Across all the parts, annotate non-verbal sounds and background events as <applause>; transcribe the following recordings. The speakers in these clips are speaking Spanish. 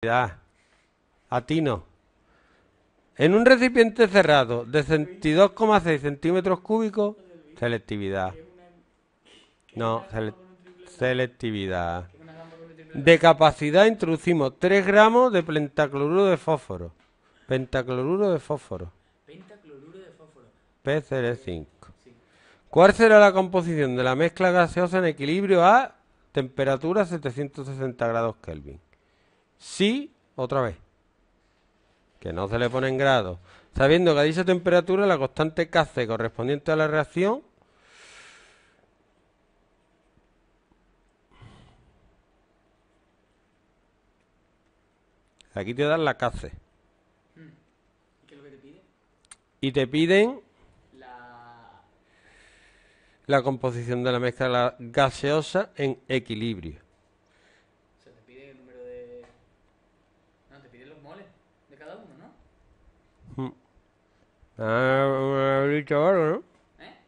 A ti no. En un recipiente cerrado de 62,6 centímetros cúbicos, selectividad. No, selectividad. De capacidad introducimos 3 gramos de pentacloruro de fósforo. Pentacloruro de fósforo. Pentacloruro de fósforo. PCl5. ¿Cuál será la composición de la mezcla gaseosa en equilibrio a temperatura 760 grados Kelvin? Sí, otra vez. Que no se le pone en grados. Sabiendo que a dicha temperatura la constante Kc correspondiente a la reacción Aquí te dan la Kc. ¿Y qué es lo que te pide? Y te piden La... la composición de la mezcla gaseosa en equilibrio. O sea, te pide el número de... No, te pide los moles de cada uno, ¿no? Ah, una tablita o algo, ¿no? ¿Eh?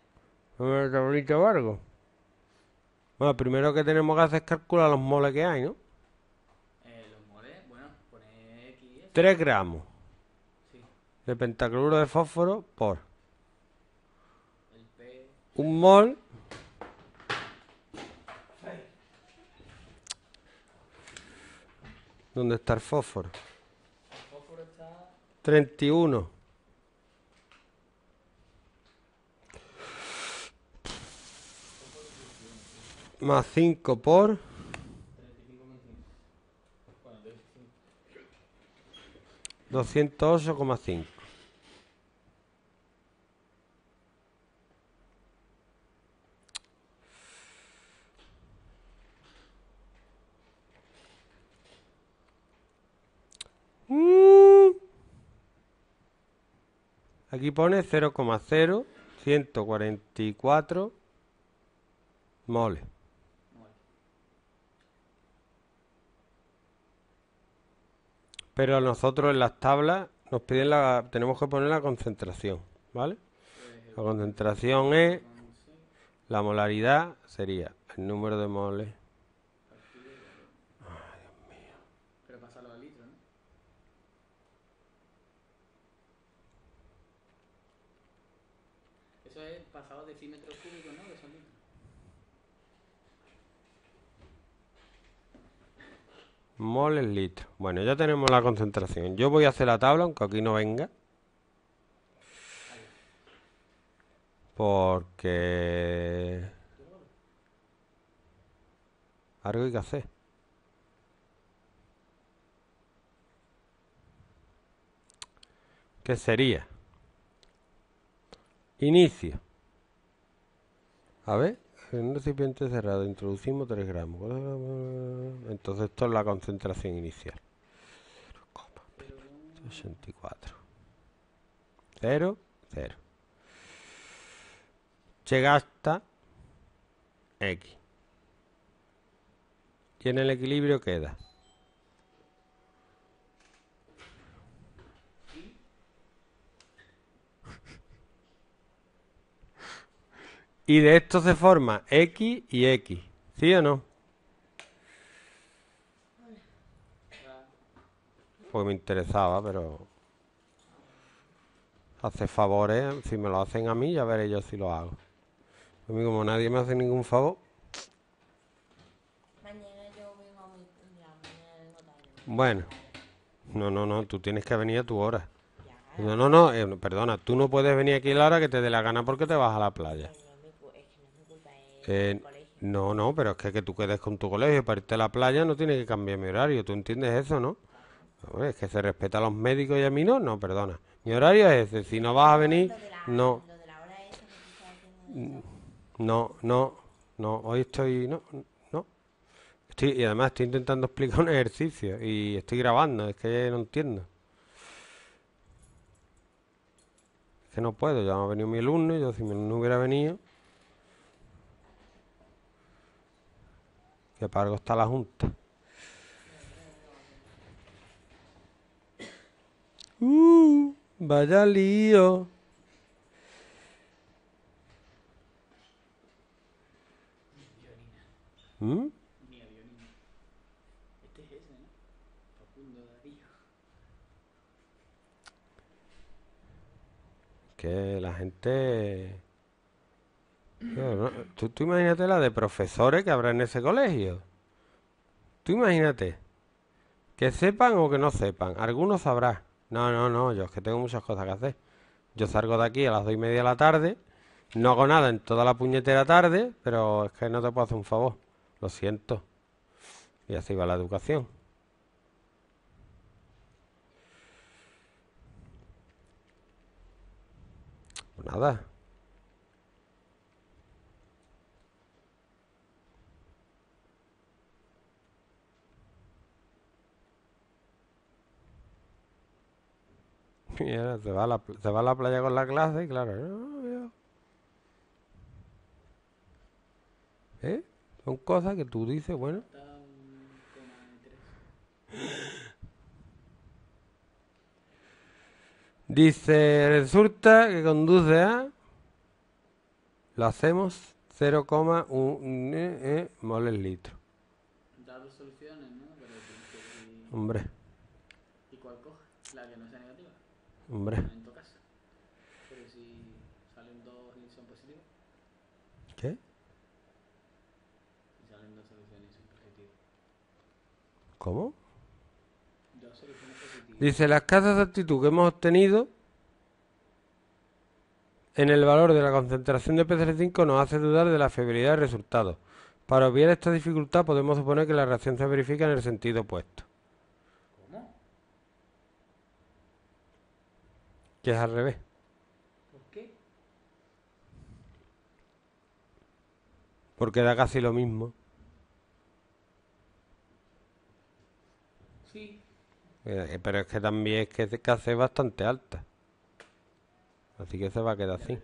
Una tablita o algo. Bueno, primero que tenemos que hacer es calcular los moles que hay, ¿no? Eh, los moles, bueno, pone X y F. 3 gramos Sí. de pentacloruro de fósforo por El P... un mol ¿Dónde está el fósforo? El fósforo está... 31 más 5 por. 208,5 Mm. Aquí pone 0,0144 moles. Mole. Pero a nosotros en las tablas nos piden la, tenemos que poner la concentración, ¿vale? La concentración es, la molaridad sería el número de moles. Pero pasarlo a litro, ¿no? Eso es pasado a decímetros cúbicos, ¿no? Que son litros. Moles litros. Bueno, ya tenemos la concentración. Yo voy a hacer la tabla, aunque aquí no venga. Porque... Algo hay que hacer. ¿Qué sería? Inicio. A ver, en un recipiente cerrado introducimos 3 gramos. Entonces esto es la concentración inicial. 64. 0, 0. Llega hasta X. Y en el equilibrio queda. Y de esto se forma X y X. ¿Sí o no? Pues me interesaba, pero... Hace favores, si me lo hacen a mí, ya veré yo si lo hago. A mí como nadie me hace ningún favor. Bueno. No, no, no, tú tienes que venir a tu hora. No, no, no, eh, perdona, tú no puedes venir aquí a la hora que te dé la gana porque te vas a la playa. Eh, no, no, pero es que, que tú quedes con tu colegio para irte a la playa no tiene que cambiar mi horario. ¿Tú entiendes eso, no? Hombre, es que se respeta a los médicos y a mí no. No, perdona. Mi horario es ese. Si no vas a venir, no, eso. no, no, no. Hoy estoy, no, no. Estoy, y además estoy intentando explicar un ejercicio y estoy grabando. Es que no entiendo. Es que no puedo. Ya no ha venido mi alumno. y Yo si mi alumno hubiera venido. Que para algo está la junta. Uh, vaya lío. ¿Mm? Que la gente... Tú, imagínate la de profesores que habrá en ese colegio. Tú imagínate. Que sepan o que no sepan. Algunos sabrán. No, no, no. Yo es que tengo muchas cosas que hacer. Yo salgo de aquí a las dos y media de la tarde. No hago nada en toda la puñetera tarde. Pero es que no te puedo hacer un favor. Lo siento. Y así va la educación. Pues nada. <laughs> Y ahora se va a la, se va a la playa con la clase y claro. ¿Eh? Son cosas que tú dices, bueno. Dice, resulta que conduce a... Lo hacemos 0,1 eh, eh, moles litro. Da dos soluciones, ¿no? Pero que elegir- Hombre, ¿Y cuál coge? La que no sea negativa. Hombre. En tu casa. Pero si salen dos y son positivas. ¿Qué? Si salen dos soluciones y son positivas. ¿Cómo? Dos soluciones positivas. Dice, la escasa exactitud que hemos obtenido en el valor de la concentración de PCR5 nos hace dudar de la fiabilidad del resultado. Para obviar esta dificultad podemos suponer que la reacción se verifica en el sentido opuesto, que es al revés. ¿Por qué? Porque da casi lo mismo. Sí. Eh, Pero es que también es que es bastante alta. Así que se va a quedar así.